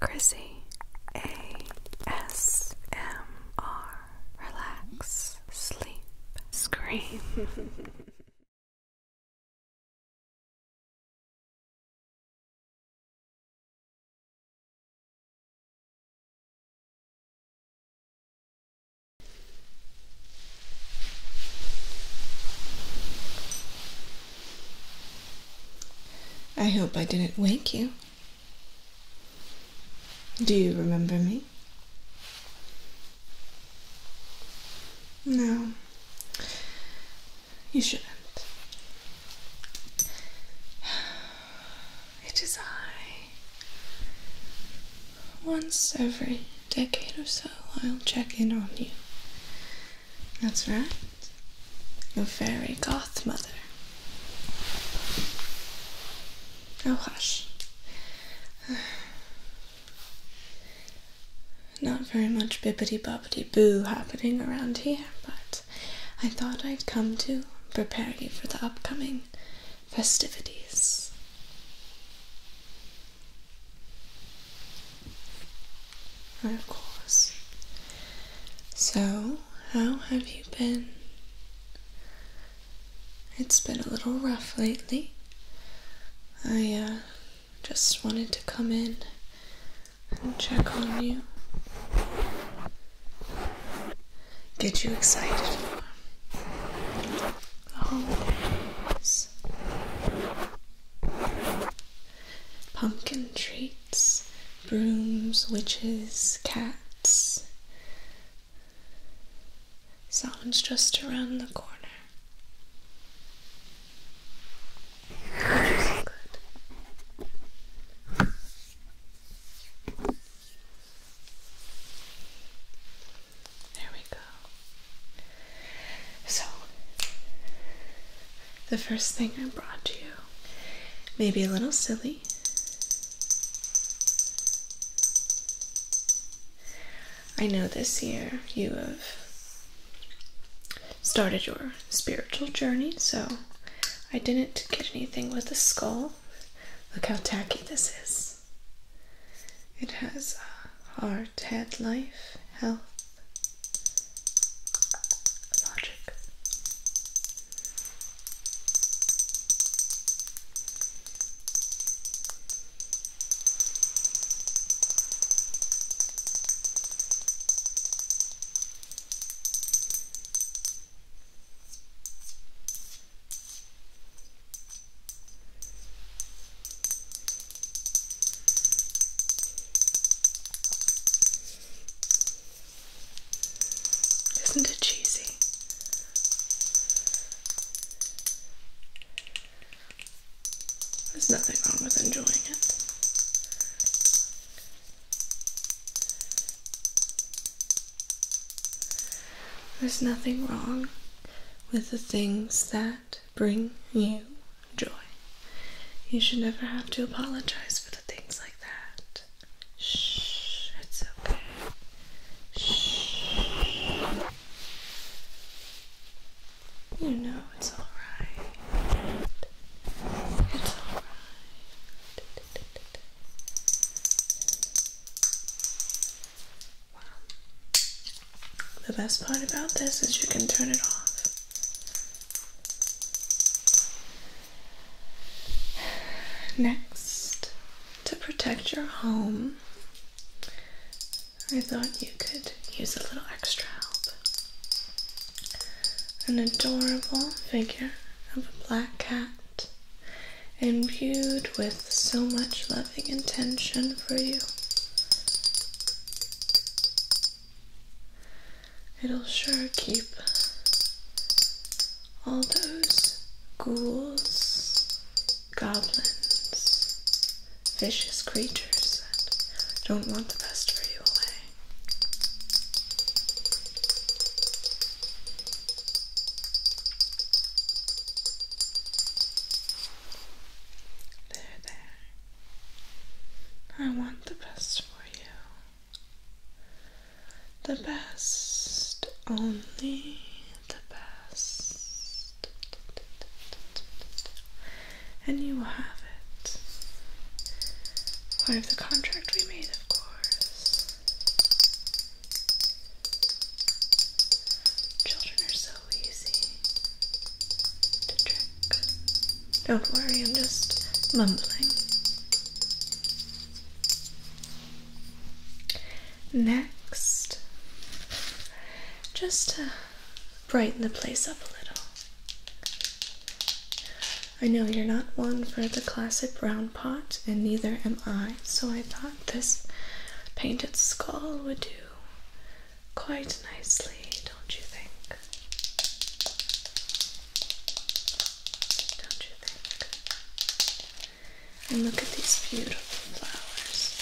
Chrissy A.S.M.R. Relax, sleep, scream. I hope I didn't wake you. Do you remember me? No, you shouldn't. It is I. Once every decade or so, I'll check in on you. That's right. Your fairy goth mother. Oh, hush. Not very much bippity boppity boo happening around here, but I thought I'd come to prepare you for the upcoming festivities. Of course. So, how have you been? It's been a little rough lately. I uh, just wanted to come in and check on you. Get you excited for the holidays. Pumpkin treats, brooms, witches, cats. Someone's just around the corner. Which is good. There we go. So, the first thing I brought to you may be a little silly. I know this year you have started your spiritual journey, so I didn't get anything with a skull. Look how tacky this is. It has uh, heart, head, life, health, There's nothing wrong with the things that bring you joy. You should never have to apologize for The best part about this is you can turn it off. Next, to protect your home, I thought you could use a little extra help. An adorable figure of a black cat, imbued with so much loving intention for you. It'll sure keep all those ghouls, goblins, vicious creatures that don't want the and you will have it. Part of the contract we made, of course. Children are so easy to trick. Don't worry, I'm just mumbling. Next, just to brighten the place up a I know you're not one for the classic brown pot, and neither am I, so I thought this painted skull would do quite nicely, don't you think? Don't you think? And look at these beautiful flowers.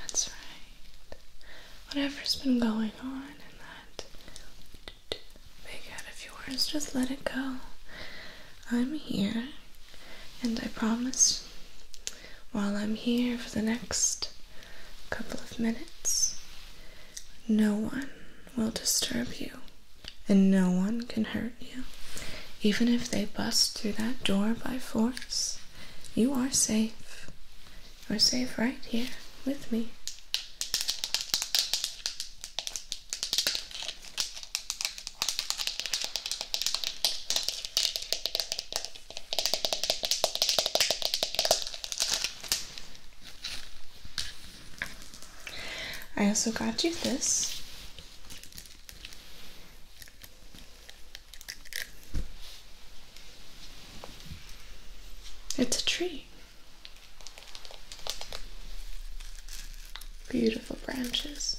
That's right. Whatever's been going on in that big head of yours, just let it go. I'm here, and I promise while I'm here for the next couple of minutes, no one will disturb you, and no one can hurt you. Even if they bust through that door by force, you are safe. You're safe right here with me. I also got you this. It's a tree. Beautiful branches.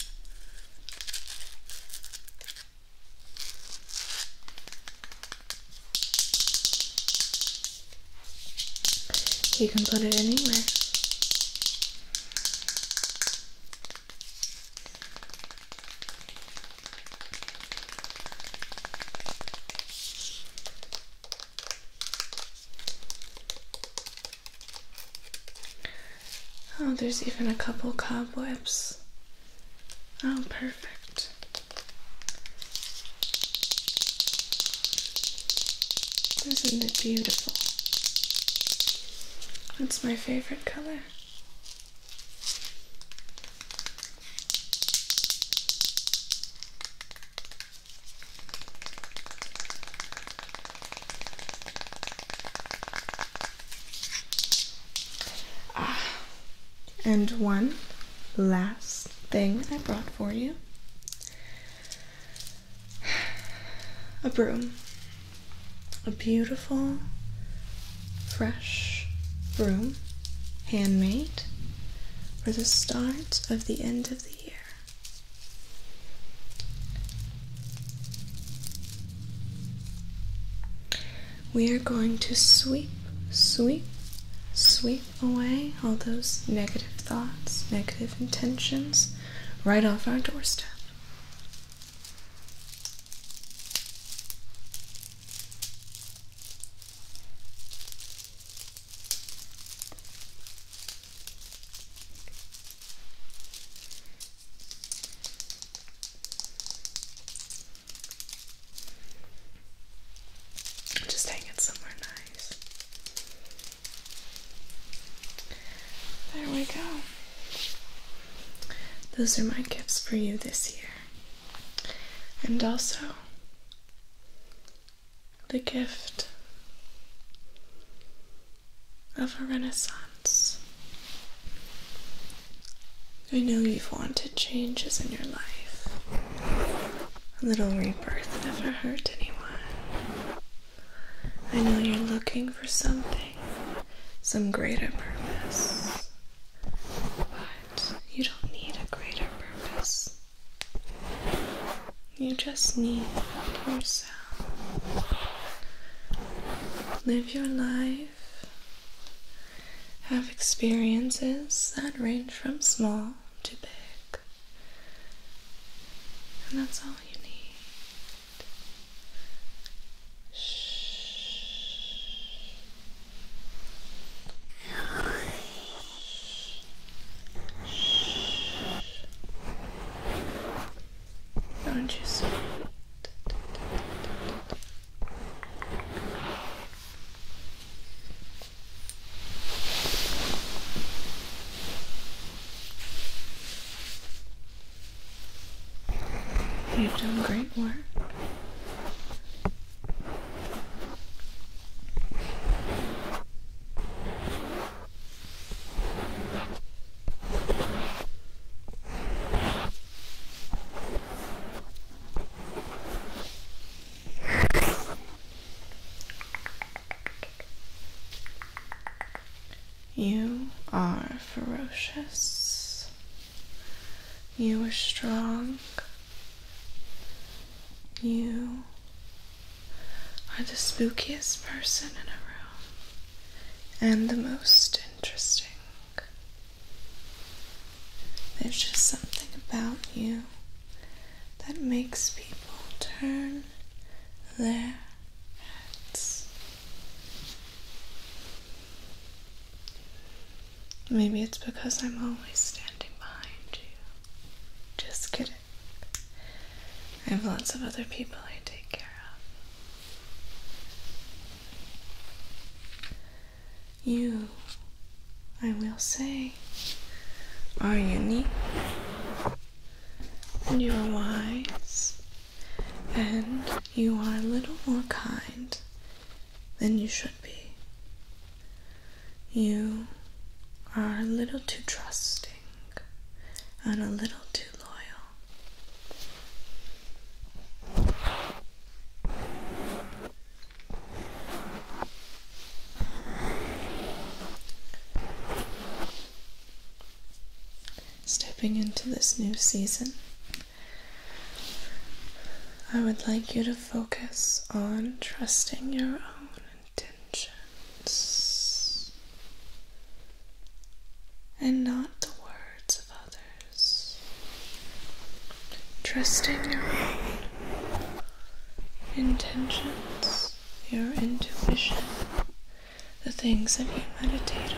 You can put it anywhere. Oh, there's even a couple cobwebs. Oh, perfect. Isn't it beautiful? That's my favorite color. And one last thing I brought for you a broom. A beautiful, fresh broom, handmade, for the start of the end of the year. We are going to sweep, sweep, sweep away all those negative thoughts, negative intentions right off our doorstep. Just hang it somewhere nice. There we go. Those are my gifts for you this year. And also the gift of a renaissance. I know you've wanted changes in your life. A little rebirth never hurt anyone. I know you're looking for something, some greater purpose. But you don't need a greater purpose. You just need yourself. Live your life. Have experiences that range from small to big. And that's all you need. Shh. Aren't you sweet? You've done great work. You are ferocious. You are strong. You are the spookiest person in a room and the most interesting. There's just something about you that makes people turn their heads. Maybe it's because I'm always standing behind you. Just kidding. I have lots of other people I take care of. You, I will say, are unique. And you are wise. And you are a little more kind than you should be. You are a little too trusting and a little too Stepping into this new season, I would like you to focus on trusting your own intentions and not the words of others. Trusting your own intentions, your intuition, the things that you meditate on,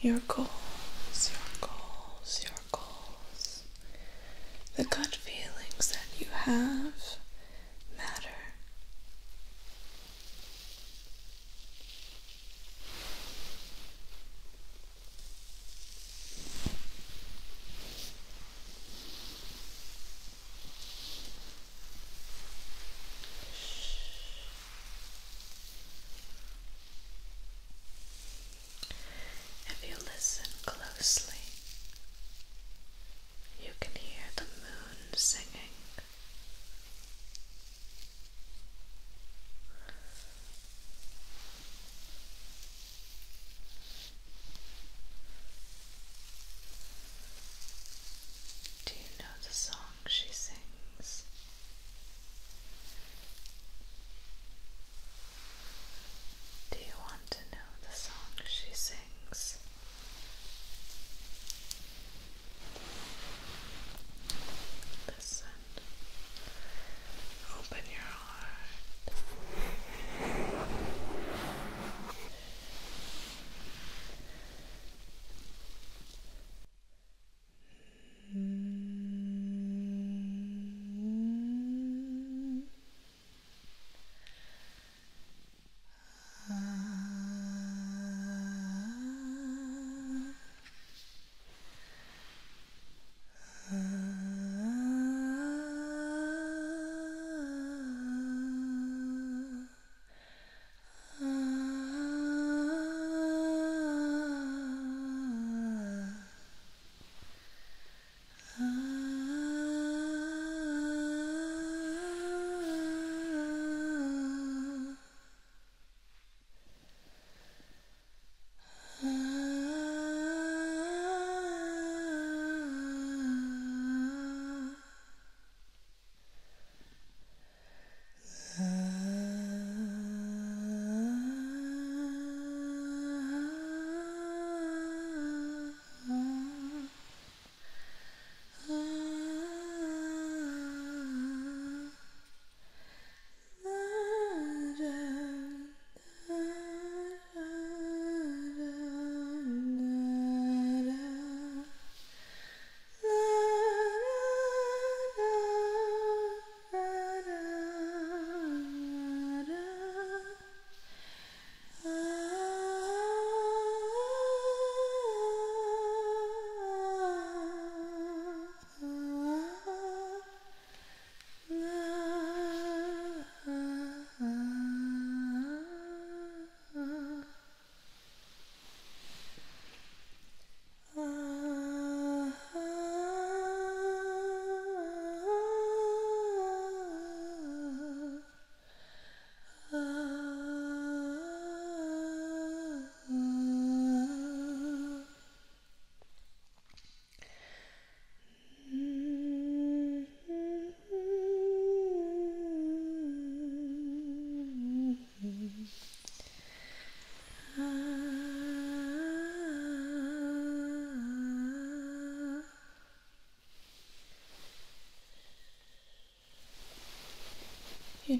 your goals, your goals, your goals, the gut feelings that you have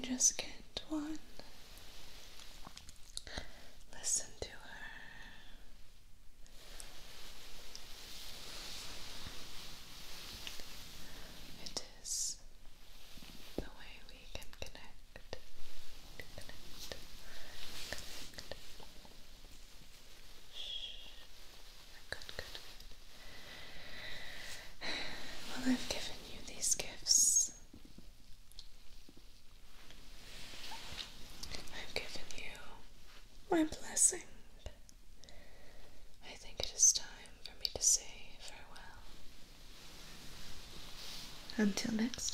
just get one. Listen to her. It is the way we can connect. Connect. Connect. Shh. Good, good, good. Well, I've given you these gifts. I've given you my blessing. I think it is time for me to say farewell. Until next time.